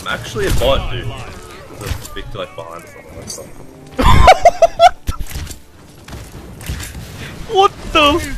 I'm actually a bot, dude. There's a big like behind us. something like. What the?